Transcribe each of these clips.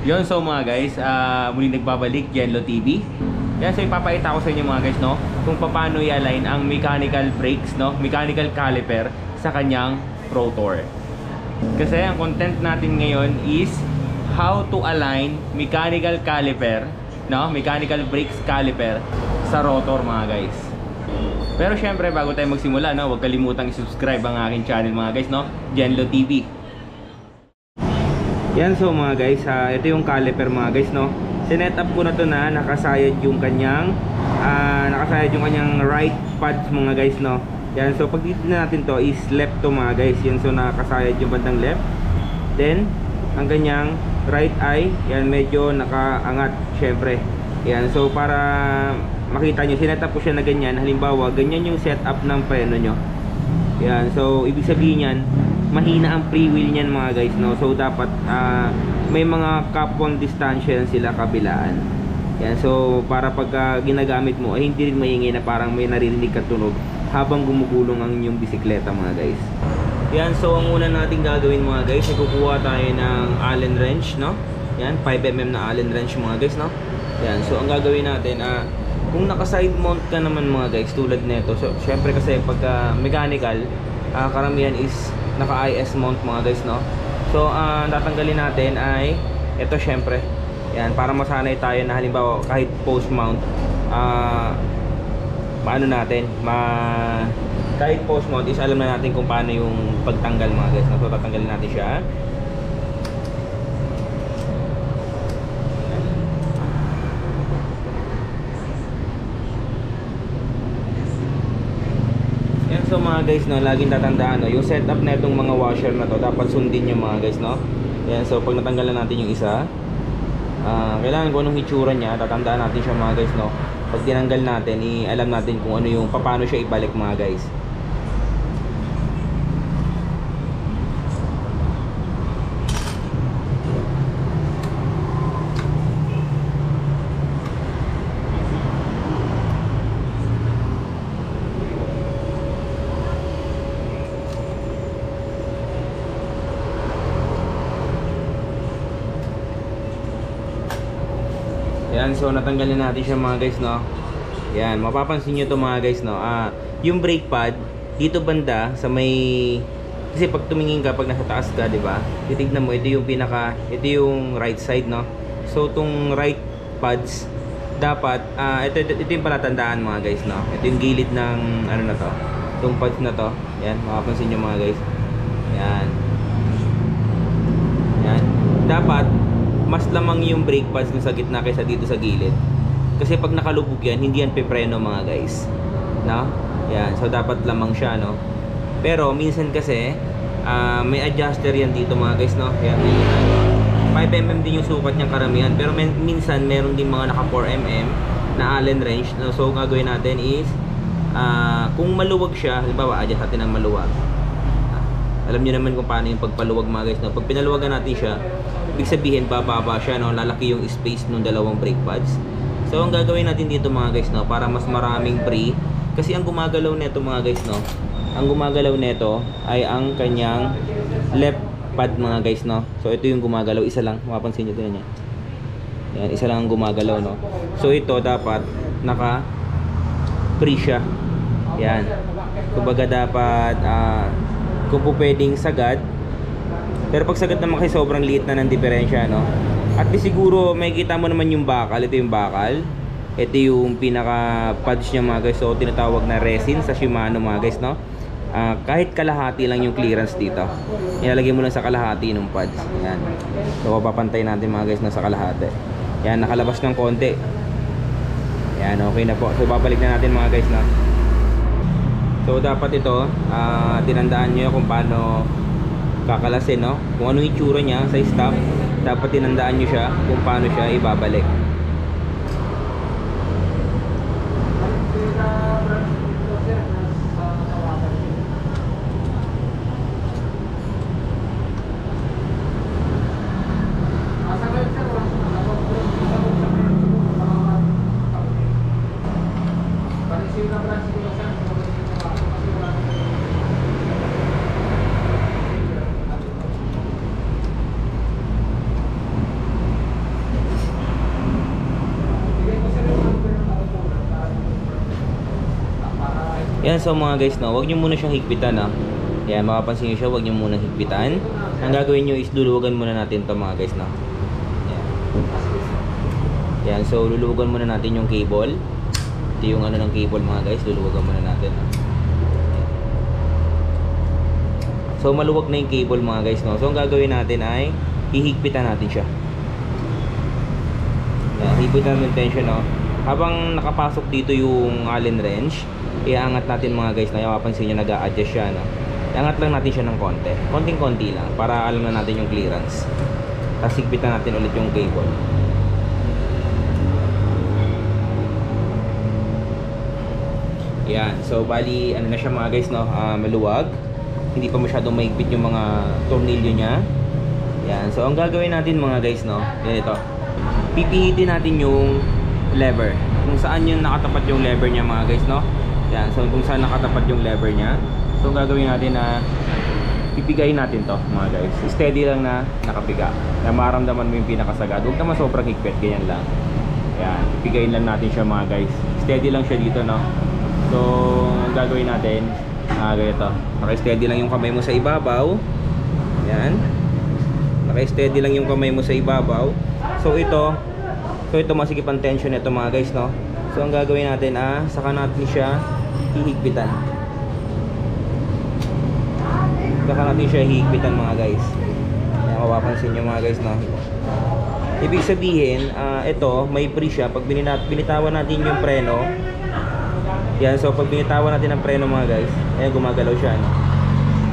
Yon so mga guys, ah, muli nagbabalik Genlo TV. Yan so ipapakita ko sa inyo mga guys no, kung paano i-align ang mechanical brakes no, mechanical caliper sa kanyang rotor. Kasi ang content natin ngayon is how to align mechanical caliper, no, mechanical brakes caliper sa rotor mga guys. Pero syempre bago tayo magsimula no, huwag kalimutang i-subscribe ang aking channel mga guys no, Genlo TV. Yan so mga guys, ah, ito yung caliper mga guys no. Sinet up ko na to na nakasayad yung kanyang ah, nakasayad yung kanyang right pads mga guys no. Yan so pag dito natin to is left to mga guys. Yan so nakasayad yung bandang left. Then ang kanyang right eye, yan medyo nakaangat syempre. Yan so para makita nyo, sinet up ko siya na ganyan. Halimbawa, ganyan yung setup ng preno nyo. Yan, so ibig sabihin yan, mahina ang free wheel niyan mga guys, no. So dapat ah, may mga kapon distansya sila kabilaan. Yan, so para pagka ginagamit mo ay hindi rin maingay na parang may naririnig ka tunog habang gumugulong ang inyong bisikleta mga guys. Yan, so ang una nating gagawin mga guys, ay kukuha tayo ng Allen wrench, no? Yan, 5mm na Allen wrench mga guys, no? Yan, so ang gagawin natin, ah, kung naka-side mount ka naman mga guys, tulad nito, so syempre kasi pagka mechanical, ah, karamihan is naka-IS mount mga guys, no? So, ang tatanggalin natin ay ito syempre. Yan, para masanay tayo na halimbawa kahit post mount, ah, paano natin, ma kahit post mount is alam na natin kung paano yung pagtanggal mga guys. No? So, tatanggalin natin siya. So mga guys no, laging tatandaan no, yung setup na itong mga washer na to dapat sundin yung mga guys no. Yan so pag natanggalan natin yung isa, ah kailangan kung anong hitsura niya, tatandaan natin siya mga guys no. Pag tinanggal natin, i-alam natin kung ano yung paano siya ibalik mga guys. Yan, so natanggalin natin siya mga guys, no. Yan, mapapansin niyo to mga guys, no. Ah, yung brake pad dito banda sa may kasi pag tumingin ka pag nasa taas ka, 'di ba? Titignan mo ito yung pinaka ito yung right side, no. So tong right pads dapat ah ito, ito, ito yung palatandaan mga guys, no. Ito yung gilid ng ano na to. Itong pads na to. Yan, mapapansin niyo mga guys. Yan. Yan. Dapat mas lamang yung brake pads dun sa gitna kaysa dito sa gilid. Kasi pag nakalubog yan, hindi yan pepreno mga guys. No? Yan. So, dapat lamang siya, no? Pero, minsan kasi, ah, may adjuster yan dito mga guys, no? Yan, yan. 5mm din yung sukat niyang karamihan. Pero men- minsan, meron din mga naka 4mm na Allen wrench. No? So, ang gagawin natin is, ah, kung maluwag siya, halimbawa, adjust natin ng maluwag. Alam niyo naman kung paano yung pagpaluwag mga guys, no? Pag pinaluwagan natin siya, ibig sabihin bababa siya no? Lalaki yung space ng dalawang brake pads. So ang gagawin natin dito mga guys no? Para mas maraming pre kasi ang gumagalaw nito mga guys no? Ang gumagalaw nito ay ang kanyang left pad mga guys no? So ito yung gumagalaw. Isa lang. Mapapansin niyo din yan yan isa lang ang gumagalaw no? So ito dapat naka pre siya. Yan kumbaga dapat ah, kung po pwedeng sagad pero pag sagad naman kasi sobrang liit na ng diferensya, no? At least siguro may kita mo naman yung bakal. Ito yung bakal. Ito yung pinaka pads niya mga guys. So tinatawag na resin sa Shimano mga guys, no? Ah, kahit kalahati lang yung clearance dito. Ilalagay mo lang sa kalahati ng pads. Yan. So papapantay natin mga guys na sa kalahati. Yan, nakalabas ng konti. Yan, okay na po. So babalik na natin mga guys, no? So dapat ito, ah, tinandaan nyo kung paano kakalasin no? Kung ano yung itsura niya sa stop dapat tinandaan nyo siya kung paano siya ibabalik Yan, so mga guys, no, wag nyo muna siyang higpitan, ha. Yan, mapapansin nyo siya, wag nyo muna higpitan. Ang gagawin nyo is luluwagan muna natin to mga guys, no. Yan. Yan, so luluwagan muna natin yung cable. Ito yung ano ng cable mga guys, luluwagan muna natin. Yan. So maluwag na yung cable mga guys, no. So ang gagawin natin ay hihigpitan natin siya. Yan, higpitan natin tension, no. Habang nakapasok dito yung Allen wrench, iangat natin mga guys, na mapapansin nyo nag-a-adjust siya, no. Iangat lang natin siya ng konti. Konting-konti lang para alam na natin yung clearance. Tapos natin ulit yung cable. Yan. So, bali, ano na siya mga guys, no? ah, maluwag. Hindi pa masyadong maigpit yung mga tornilyo niya. Yan. So, ang gagawin natin mga guys, no? Ganito. Pipihitin natin yung lever. Kung saan yung nakatapat yung lever niya mga guys, no? Yan. So, kung saan nakatapat yung lever niya. So, gagawin natin na pipigayin natin to mga guys. Steady lang na nakapiga. Na maramdaman mo yung pinakasagad. Huwag naman sobrang higpit. Ganyan lang. Yan. Pipigayin lang natin siya mga guys. Steady lang siya dito, no? So, gagawin natin, ah, ganito. Naka-steady lang yung kamay mo sa ibabaw. Yan. Naka-steady lang yung kamay mo sa ibabaw. So, ito, so ito masikip ang tension nito mga guys, no? So, ang gagawin natin, ah, saka natin siya hihigpitan. Saka natin siya hihigpitan mga guys. Yan, mapapansin nyo mga guys, no? Ibig sabihin, ah, ito, may free siya. Pag binina- binitawan natin yung preno, yan, so pag binitawan natin ang preno mga guys, ayan gumagalaw siya, no?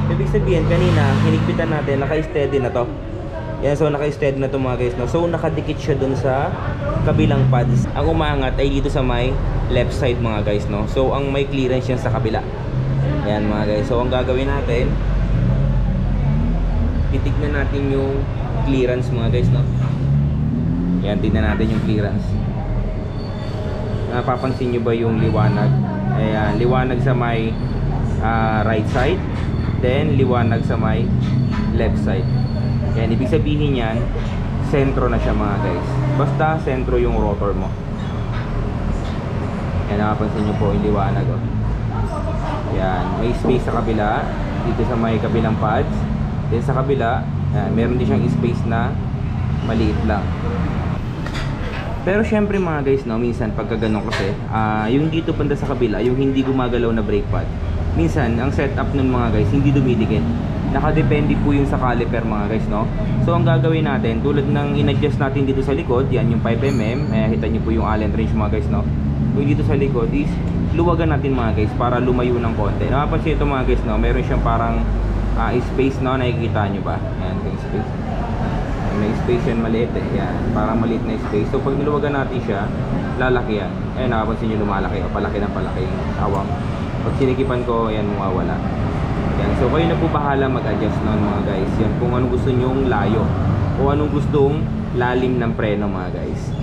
Ibig sabihin, kanina, hinigpitan natin, naka-steady na to. Yan, so naka-steady na to mga guys, no? So nakadikit siya dun sa kabilang pads. Ang umangat ay dito sa may left side mga guys, no? So ang may clearance yan sa kabila. Yan mga guys. So ang gagawin natin, titignan natin yung clearance mga guys, no? Yan, tignan natin yung clearance. Napapansin nyo ba yung liwanag? Ayan, liwanag sa may ah, right side. Then, liwanag sa may left side. Yan, ibig sabihin yan, sentro na siya mga guys. Basta sentro yung rotor mo. Yan, napapansin nyo po yung liwanag. Oh. Yan, may space sa kabila. Dito sa may kabilang pads. Then sa kabila, yan, meron din siyang space na maliit lang. Pero syempre mga guys, no, minsan pagka ganun kasi, ah, yung dito banda sa kabila, yung hindi gumagalaw na brake pad. Minsan, ang setup nun mga guys, hindi dumidikit. Nakadepende po yung sa caliper mga guys, no. So ang gagawin natin, tulad ng in-adjust natin dito sa likod, yan yung 5mm, eh, kita nyo po yung Allen wrench mga guys, no. Yung dito sa likod is, luwagan natin mga guys, para lumayo ng konti. Nakapansin ito mga guys, no, meron siyang parang ah, space, no, nakikita nyo ba? Yan, yung space may space yan maliit eh. Yan, parang maliit na space. So pag niluwagan natin siya, lalaki yan. Ayun, nakapansin nyo lumalaki. O, palaki ng palaki yung awang. Pag sinikipan ko, yan mawawala. Yan. So kayo na po bahala mag-adjust nun mga guys. Yan, kung anong gusto nyong layo. O anong gustong lalim ng preno mga guys.